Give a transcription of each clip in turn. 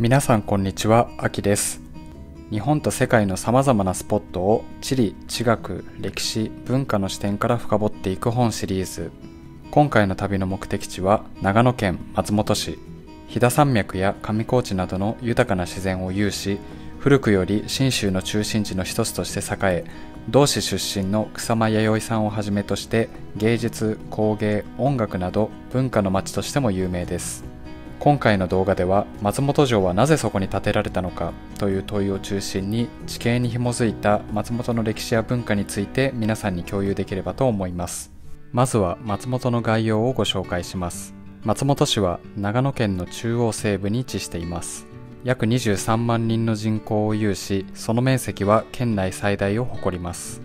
皆さんこんにちは、あきです。日本と世界の様々なスポットを地理、地学、歴史、文化の視点から深掘っていく本シリーズ。今回の旅の目的地は長野県松本市。飛騨山脈や上高地などの豊かな自然を有し、古くより信州の中心地の一つとして栄え、同市出身の草間彌生さんをはじめとして芸術、工芸、音楽など文化の街としても有名です。今回の動画では松本城はなぜそこに建てられたのかという問いを中心に地形に紐づいた松本の歴史や文化について皆さんに共有できればと思います。まずは松本の概要をご紹介します。松本市は長野県の中央西部に位置しています。約23万人の人口を有しその面積は県内最大を誇ります。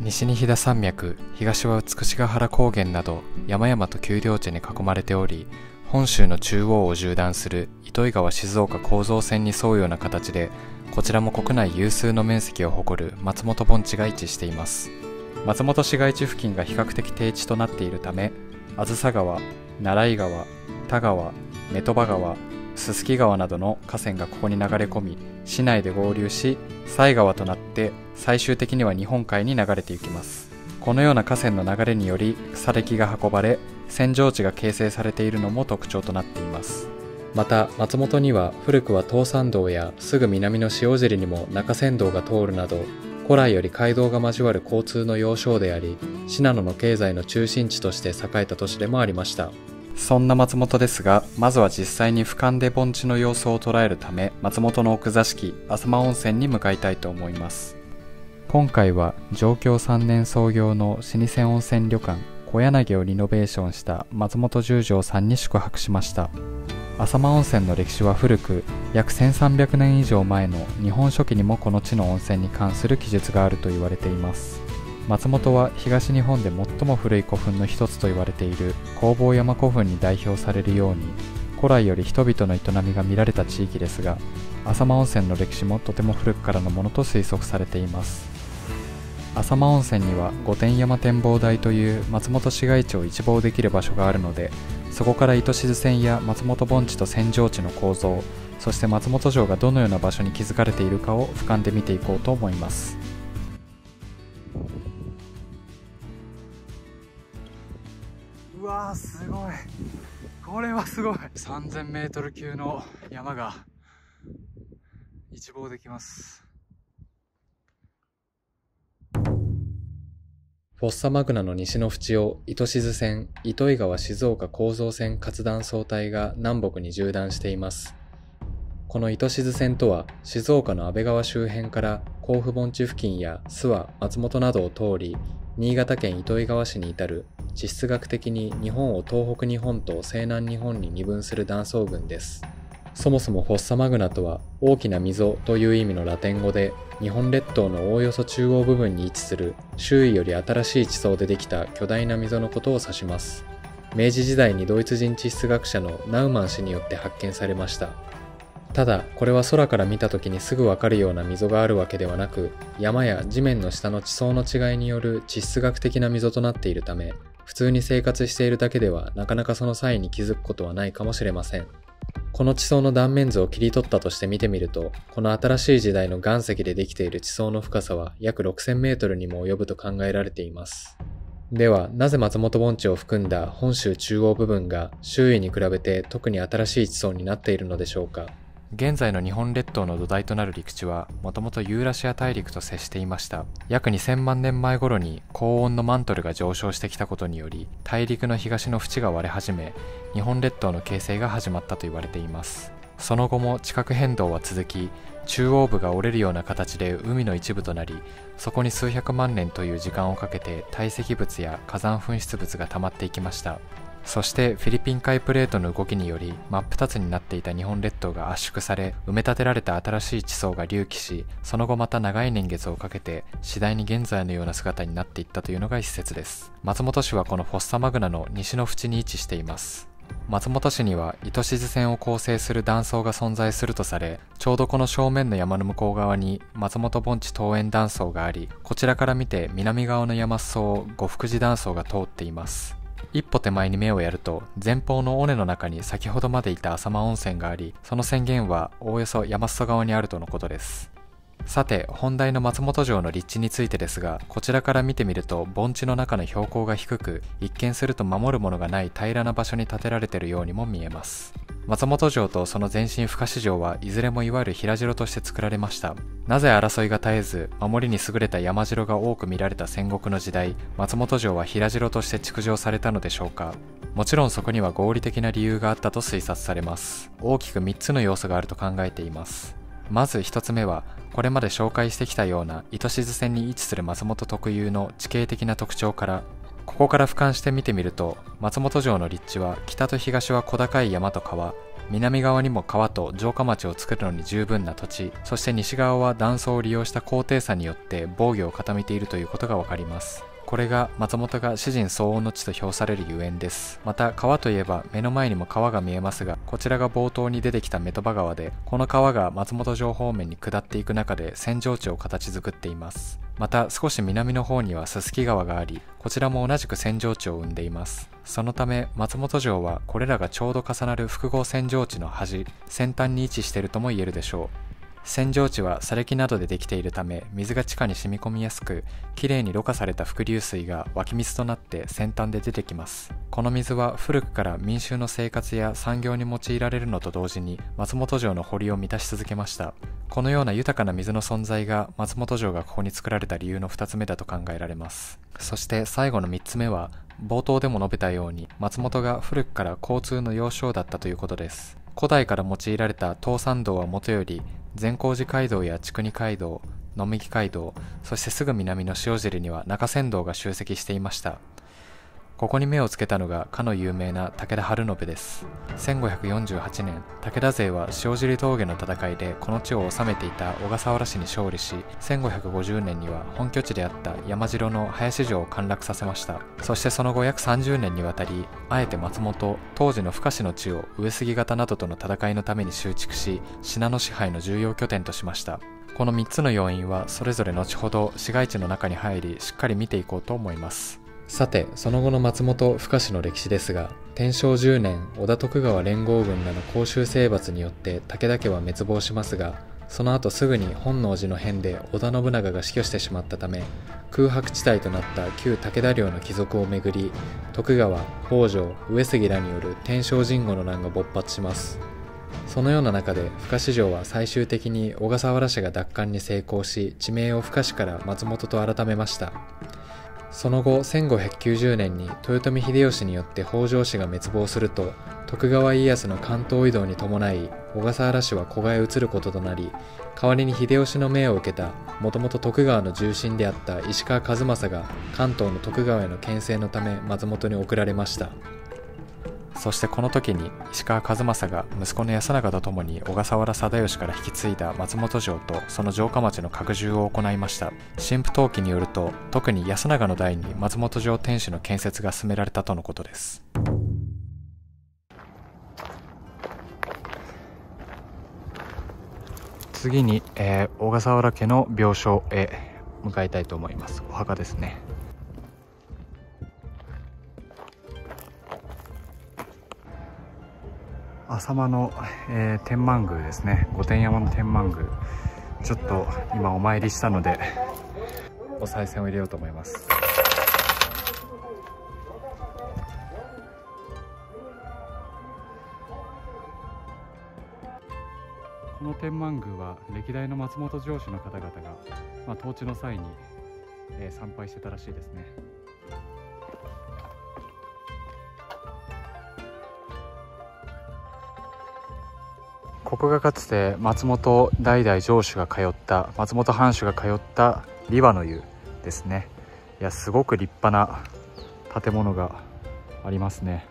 西に飛騨山脈東は美しが原高原など山々と丘陵地に囲まれており本州の中央を縦断する糸魚川静岡構造線に沿うような形でこちらも国内有数の面積を誇る松本盆地が位置しています。松本市街地付近が比較的低地となっているためあずさ川奈良井川田川メトバ川すすき川などの河川がここに流れ込み市内で合流し犀川となって最終的には日本海に流れていきます。このような河川の流れにより草礫が運ばれ扇状地が形成されているのも特徴となっています。また松本には古くは東山道やすぐ南の塩尻にも中山道が通るなど古来より街道が交わる交通の要衝であり信濃の経済の中心地として栄えた都市でもありました。そんな松本ですがまずは実際に俯瞰で盆地の様子を捉えるため松本の奥座敷浅間温泉に向かいたいと思います。今回は上京3年創業の老舗温泉旅館小柳をリノベーションした松本十条さんに宿泊しました。浅間温泉の歴史は古く約1300年以上前の日本書紀にもこの地の温泉に関する記述があると言われています。松本は東日本で最も古い古墳の一つと言われている弘法山古墳に代表されるように古来より人々の営みが見られた地域ですが浅間温泉の歴史もとても古くからのものと推測されています。浅間温泉には御殿山展望台という松本市街地を一望できる場所があるのでそこから糸静線や松本盆地と扇状地の構造そして松本城がどのような場所に築かれているかを俯瞰で見ていこうと思います。うわすごい。これはすごい。3000m 級の山が一望できます。フォッサマグナの西の縁を糸静線、糸魚川静岡構造線活断層帯が南北に縦断しています。この糸静線とは、静岡の安倍川周辺から甲府盆地付近や諏訪、松本などを通り、新潟県糸魚川市に至る地質学的に日本を東北日本と西南日本に二分する断層群です。そもそもフォッサマグナとは大きな溝という意味のラテン語で日本列島のおおよそ中央部分に位置する周囲より新しい地層でできた巨大な溝のことを指します。明治時代にドイツ人地質学者のナウマン氏によって発見されました。ただ、これは空から見た時にすぐわかるような溝があるわけではなく、山や地面の下の地層の違いによる地質学的な溝となっているため、普通に生活しているだけではなかなかその際に気づくことはないかもしれません。この地層の断面図を切り取ったとして見てみると、この新しい時代の岩石でできている地層の深さは約6000メートルにも及ぶと考えられています。では、なぜ松本盆地を含んだ本州中央部分が周囲に比べて特に新しい地層になっているのでしょうか？現在の日本列島の土台となる陸地はもともとユーラシア大陸と接していました。約2000万年前頃に高温のマントルが上昇してきたことにより大陸の東の縁が割れ始め日本列島の形成が始まったと言われています。その後も地殻変動は続き中央部が折れるような形で海の一部となりそこに数百万年という時間をかけて堆積物や火山噴出物が溜まっていきました。そしてフィリピン海プレートの動きにより真っ二つになっていた日本列島が圧縮され埋め立てられた新しい地層が隆起しその後また長い年月をかけて次第に現在のような姿になっていったというのが一説です。松本市はこのフォッサマグナの西の縁に位置しています。松本市には糸静線を構成する断層が存在するとされちょうどこの正面の山の向こう側に松本盆地桃園断層がありこちらから見て南側の山裾を呉福寺断層が通っています。一歩手前に目をやると前方の尾根の中に先ほどまでいた浅間温泉がありその宣言はおおよそ山裾側にあるとのことです。さて本題の松本城の立地についてですがこちらから見てみると盆地の中の標高が低く一見すると守るものがない平らな場所に建てられているようにも見えます。松本城とその前身深志城はいずれもいわゆる平城として作られました。なぜ争いが絶えず守りに優れた山城が多く見られた戦国の時代松本城は平城として築城されたのでしょうか。もちろんそこには合理的な理由があったと推察されます。大きく3つの要素があると考えています。まず1つ目はこれまで紹介してきたような糸静線に位置する松本特有の地形的な特徴からここから俯瞰して見てみると松本城の立地は北と東は小高い山と川南側にも川と城下町を作るのに十分な土地そして西側は断層を利用した高低差によって防御を固めているということがわかります。これが松本が詩人騒音の地と評されるゆえんです。また川といえば目の前にも川が見えますがこちらが冒頭に出てきたメトバ川でこの川が松本城方面に下っていく中で扇状地を形作っています。また少し南の方にはすすき川がありこちらも同じく扇状地を生んでいます。そのため松本城はこれらがちょうど重なる複合扇状地の端先端に位置しているとも言えるでしょう。扇状地は砂礫などでできているため水が地下に染み込みやすくきれいにろ過された伏流水が湧き水となって先端で出てきます。この水は古くから民衆の生活や産業に用いられるのと同時に松本城の堀を満たし続けました。このような豊かな水の存在が松本城がここに作られた理由の2つ目だと考えられます。そして最後の3つ目は冒頭でも述べたように松本が古くから交通の要衝だったということです。古代から用いられた東山道はもとより善光寺街道や筑二街道野麦街道そしてすぐ南の塩尻には中山道が集積していました。ここに目をつけたのがかの有名な武田晴信です。1548年武田勢は塩尻峠の戦いでこの地を治めていた小笠原氏に勝利し1550年には本拠地であった山城の林城を陥落させました。そしてその後約30年にわたりあえて松本当時の深氏の地を上杉方などとの戦いのために修築し信濃支配の重要拠点としました。この3つの要因はそれぞれ後ほど市街地の中に入りしっかり見ていこうと思います。さてその後の松本深氏の歴史ですが天正10年織田徳川連合軍らの甲州征伐によって武田家は滅亡しますがその後すぐに本能寺の変で織田信長が死去してしまったため空白地帯となった旧武田領の帰属をめぐり徳川北条上杉らによる天正神護の乱が勃発します。そのような中で深市城は最終的に小笠原氏が奪還に成功し地名を深市から松本と改めました。その後1590年に豊臣秀吉によって北条氏が滅亡すると徳川家康の関東移動に伴い小笠原氏は古賀へ移ることとなり代わりに秀吉の命を受けたもともと徳川の重臣であった石川数正が関東の徳川への牽制のため松本に送られました。そしてこの時に石川数正が息子の安永と共に小笠原貞義から引き継いだ松本城とその城下町の拡充を行いました。神父登記によると特に安永の代に松本城天守の建設が進められたとのことです。次に、えー、小笠原家の病床へ向かいたいと思います。お墓ですね。浅間の、えー、天満宮ですね。御殿山の天満宮。ちょっと今お参りしたのでお賽銭を入れようと思います。この天満宮は歴代の松本城主の方々が、まあ、統治の際に、えー、参拝してたらしいですね。ここがかつて松本代々城主が通った松本藩主が通ったリバの湯ですね。いやすごく立派な建物がありますね。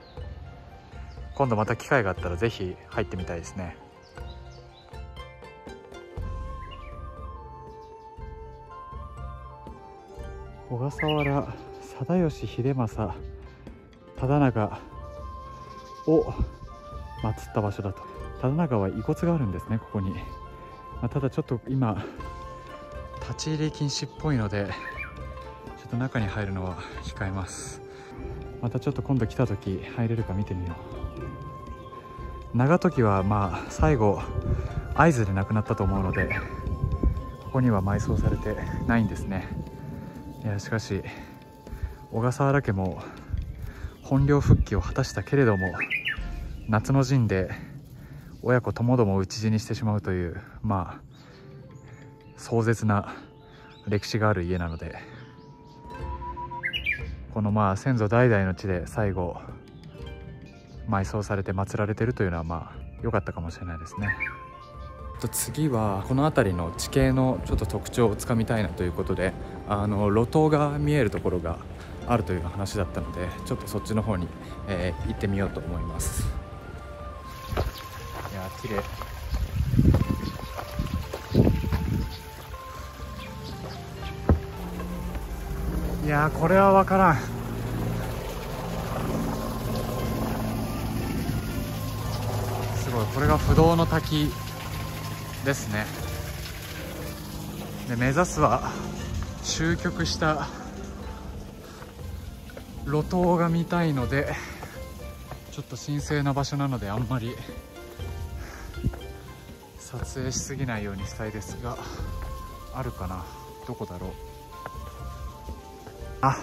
今度また機会があったらぜひ入ってみたいですね。小笠原貞吉秀政忠長を祀った場所だと。忠長は遺骨があるんですねここに、まあ、ただちょっと今立ち入り禁止っぽいのでちょっと中に入るのは控えます。またちょっと今度来た時入れるか見てみよう。長時はまあ最後合図で亡くなったと思うのでここには埋葬されてないんですね。いやしかし小笠原家も本領復帰を果たしたけれども夏の陣で親子ともども討ち死にしてしまうというまあ壮絶な歴史がある家なのでこのまあ先祖代々の地で最後埋葬されて祀られてるというのはまあ良かったかもしれないですね。と次はこの辺りの地形のちょっと特徴をつかみたいなということであの路頭が見えるところがあるという話だったのでちょっとそっちの方に、えー、行ってみようと思います綺麗。いやこれは分からん。すごいこれが不動の滝ですね。で目指すは終局した路頭が見たいのでちょっと神聖な場所なのであんまり撮影しすぎないようにしたいですがあるかな？どこだろう？あ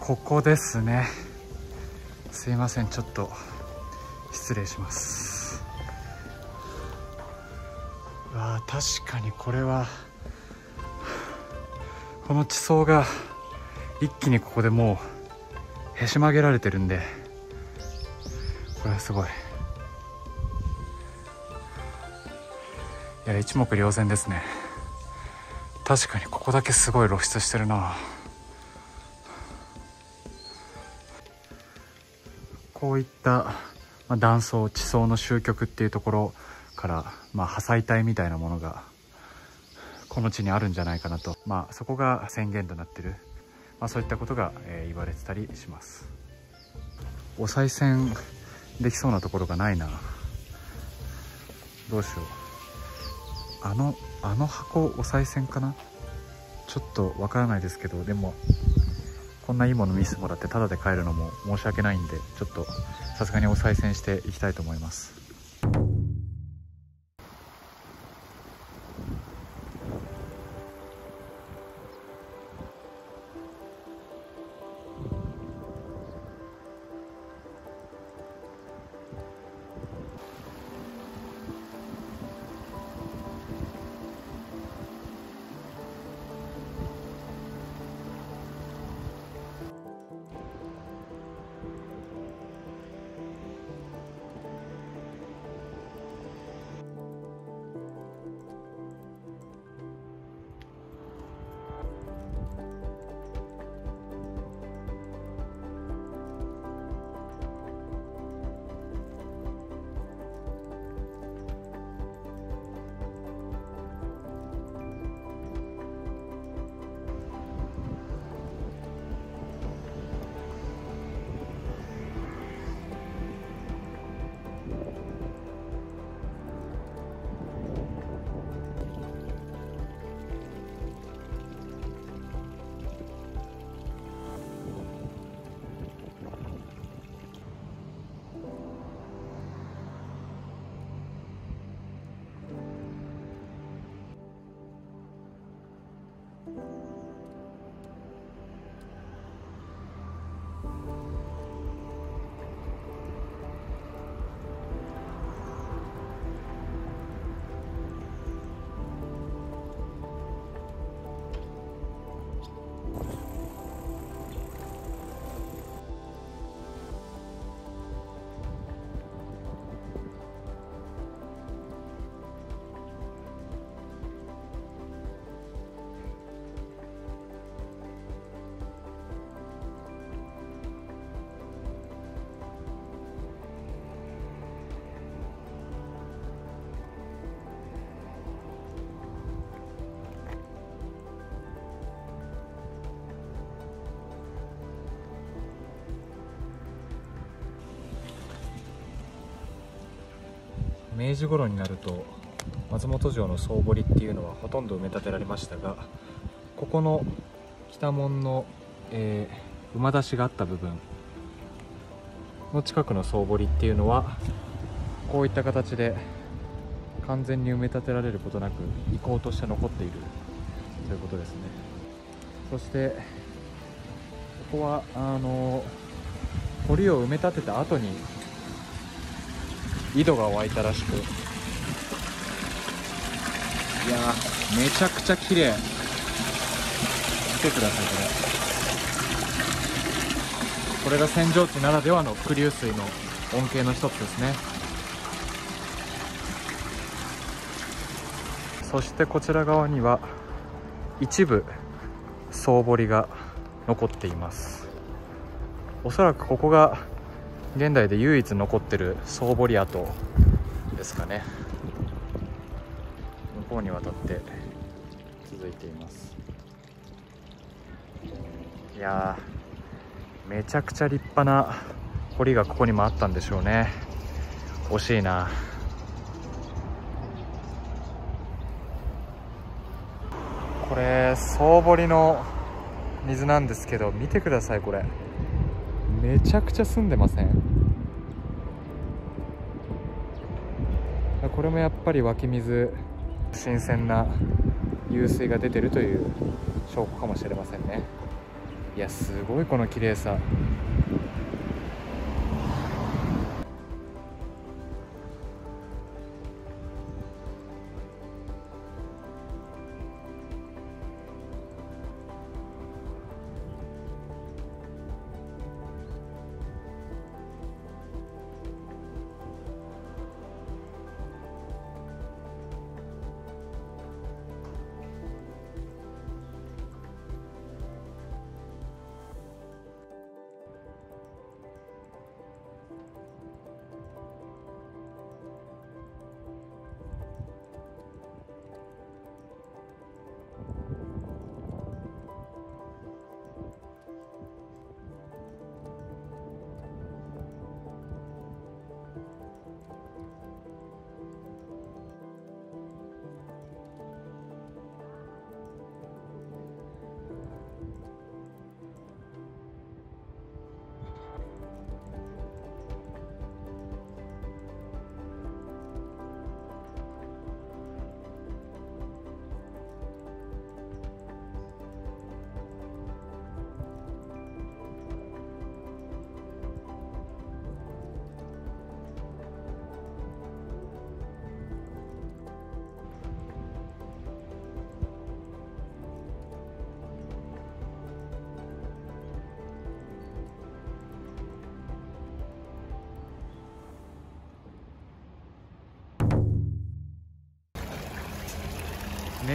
ここですね。すいませんちょっと失礼します。わあ確かにこれはこの地層が一気にここでもうへし曲げられてるんでこれはすごい。いや一目瞭然ですね。確かにここだけすごい露出してるな。こういった、ま、断層地層の終局っていうところから、まあ、破砕帯みたいなものがこの地にあるんじゃないかなと、まあ、そこが宣言となってる、まあ、そういったことが、えー、言われてたりします。お賽銭できそうなところがないな。どうしよう。あのあの箱お賽銭かな？ちょっとわからないですけどでもこんないいもの見せてもらってタダで帰るのも申し訳ないんでちょっとさすがにお賽銭していきたいと思います。明治頃になると松本城の総堀っていうのはほとんど埋め立てられましたがここの北門の、えー、馬出しがあった部分の近くの総堀っていうのはこういった形で完全に埋め立てられることなく遺構として残っているということですね。そしてここはあの堀を埋め立てた後に井戸が湧いたらしく。いやめちゃくちゃ綺麗。見てくださいこれ。これが扇状地ならではの伏流水の恩恵の一つですね。そしてこちら側には一部総堀が残っています。おそらくここが現代で唯一残ってる総堀跡ですかね。向こうにわたって続いています。いやめちゃくちゃ立派な堀がここにもあったんでしょうね。惜しいな。これ総堀の水なんですけど見てくださいこれ。めちゃくちゃ住んでません。これもやっぱり湧き水新鮮な湧水が出てるという証拠かもしれませんね。いやすごいこの綺麗さ。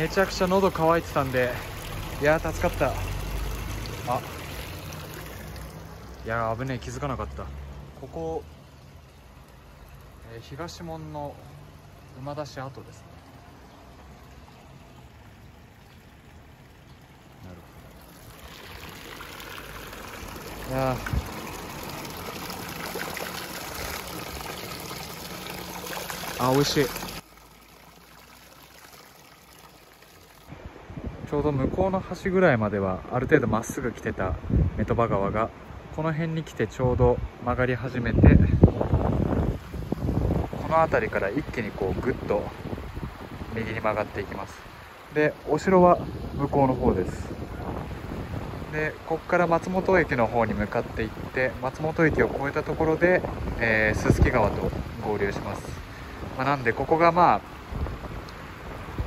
めちゃくちゃ喉乾いてたんでいや助かった。あ。いや危ねえ気づかなかった。ここ、えー、東門の馬出し跡ですね。なるほど。いやあ美味しい。ちょうど向こうの橋ぐらいまではある程度まっすぐ来てたメトバ川がこの辺に来てちょうど曲がり始めてこの辺りから一気にこうぐっと右に曲がっていきます。でお城は向こうの方です。でここから松本駅の方に向かっていって松本駅を越えたところで、えー、鈴木川と合流します、まあ、なんでここがまあ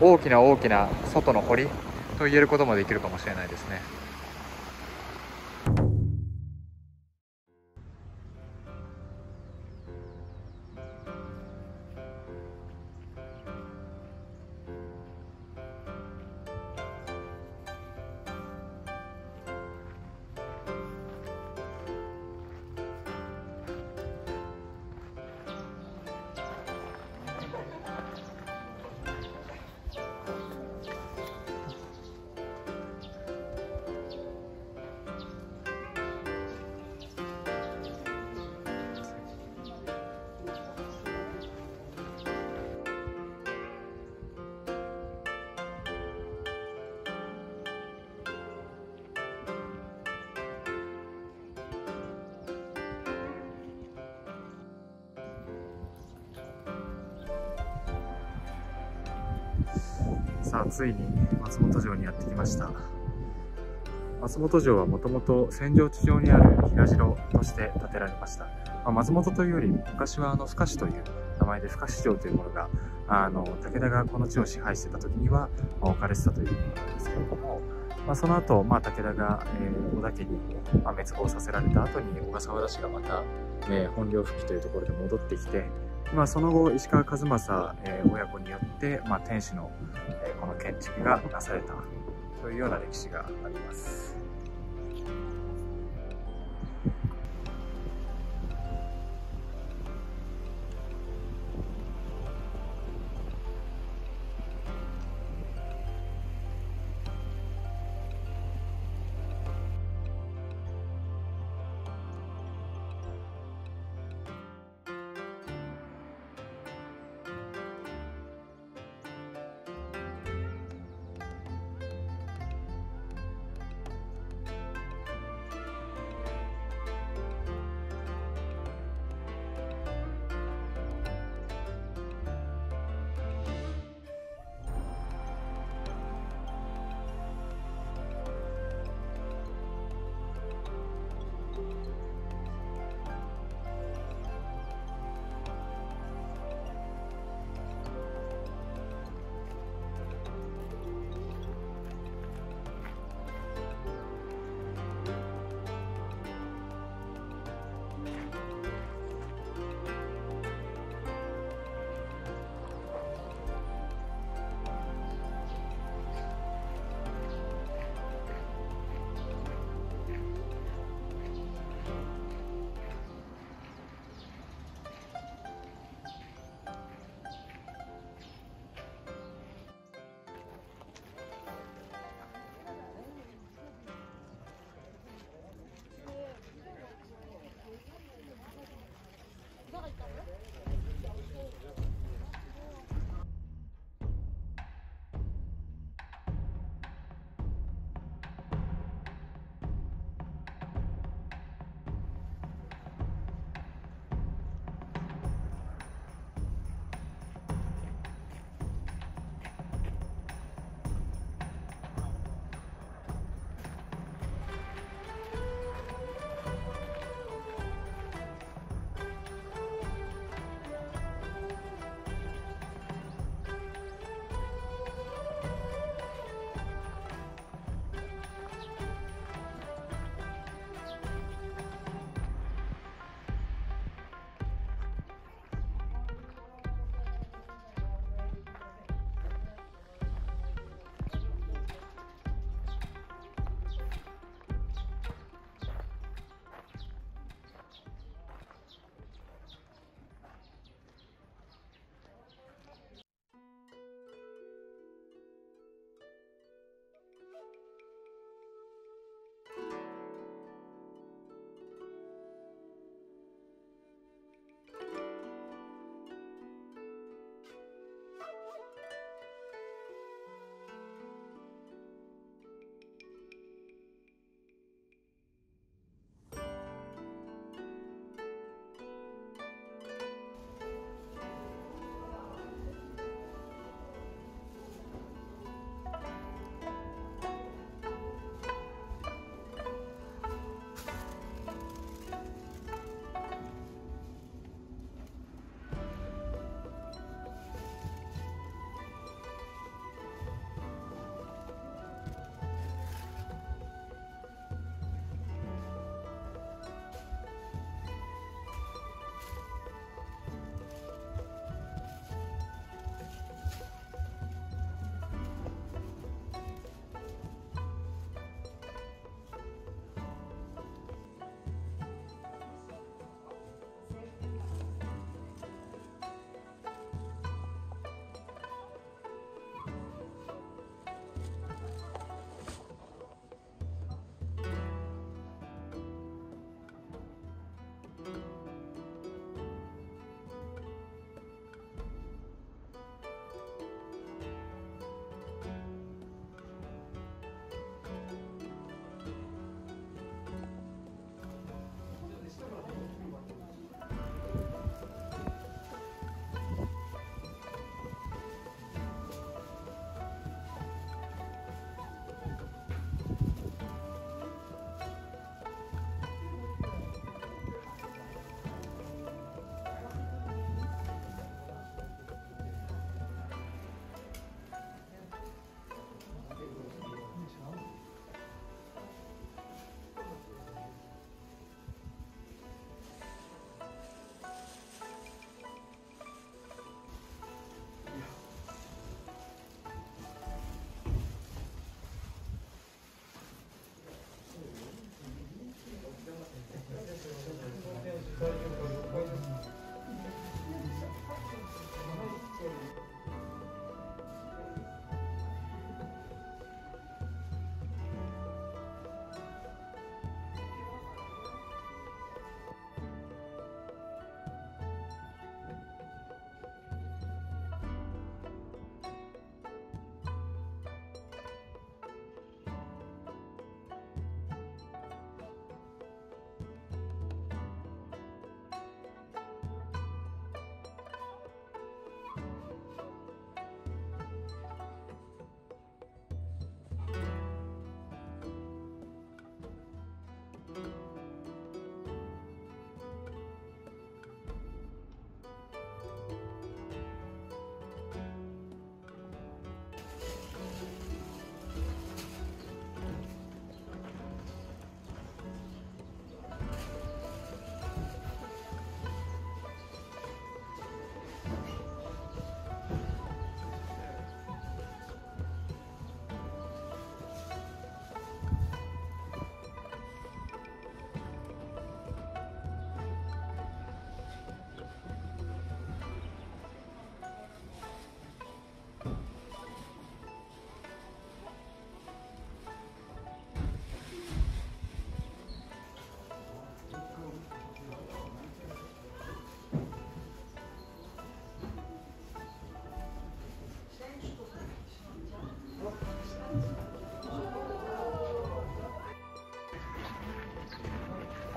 大きな大きな外の堀と言えることもできるかもしれないですね。さあついに松本城にやってきました。松本城はもともと扇状地上にある平城として建てられました、まあ、松本というより昔はあの深市という名前で深市城というものがあの武田がこの地を支配してた時には、まあ、置かれてたというものなんですけれども、まあ、その後、まあ、武田が、えー、織田家に、ま滅亡させられた後に小笠原氏がまた、えー、本領復帰というところで戻ってきて、まあ、その後石川数正、えー、親子によって、まあ、天守の、えー、この建築がなされたというような歴史があります。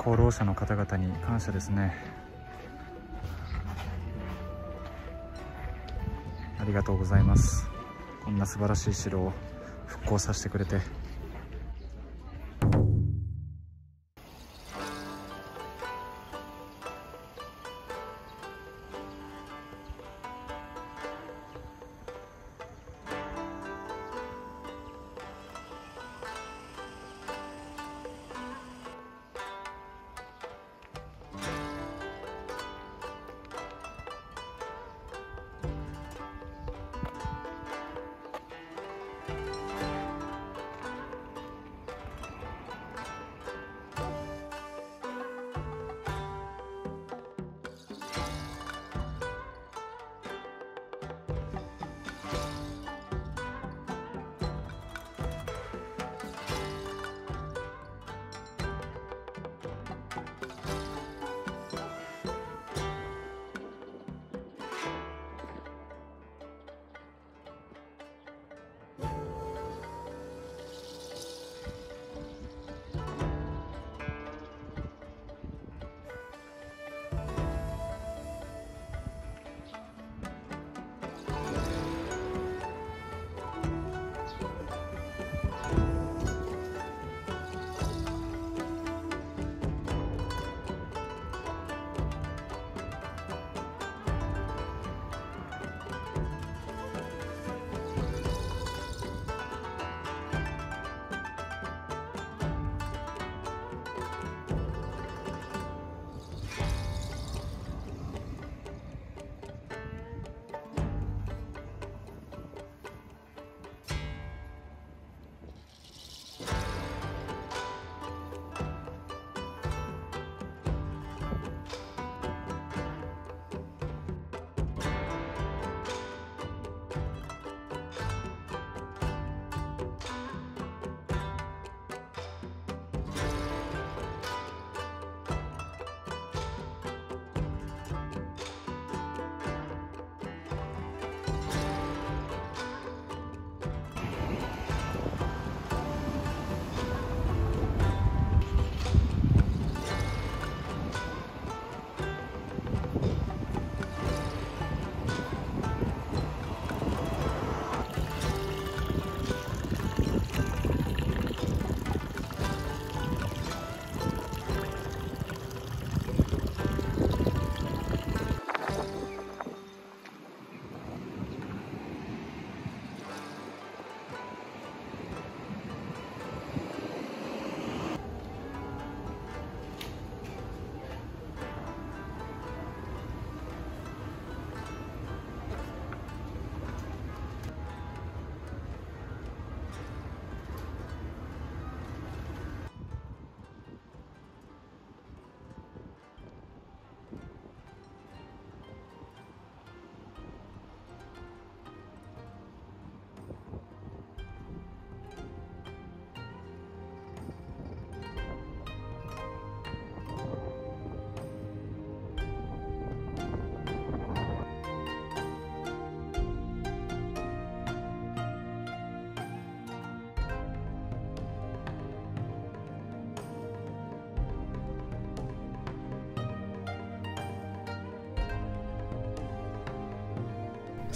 功労者の方々に感謝ですね。ありがとうございます。こんな素晴らしい城を復興させてくれて。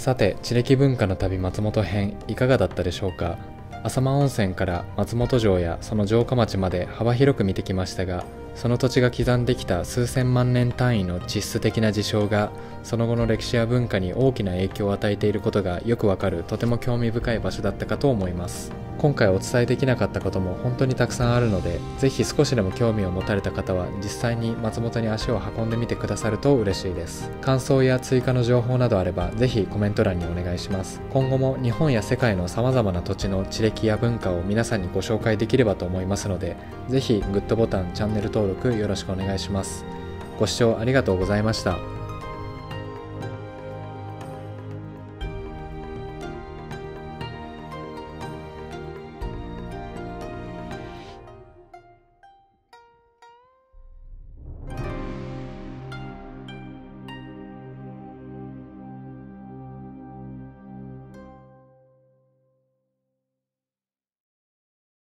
さて地歴文化の旅松本編いかがだったでしょうか？浅間温泉から松本城やその城下町まで幅広く見てきましたがその土地が刻んできた数千万年単位の地質的な事象がその後の歴史や文化に大きな影響を与えていることがよくわかるとても興味深い場所だったかと思います。今回お伝えできなかったことも本当にたくさんあるのでぜひ少しでも興味を持たれた方は実際に松本に足を運んでみてくださると嬉しいです。感想や追加の情報などあればぜひコメント欄にお願いします。今後も日本や世界の様々な土地の地歴や文化を皆さんにご紹介できればと思いますのでぜひグッドボタンチャンネル登録よろしくお願いします。ご視聴ありがとうございました。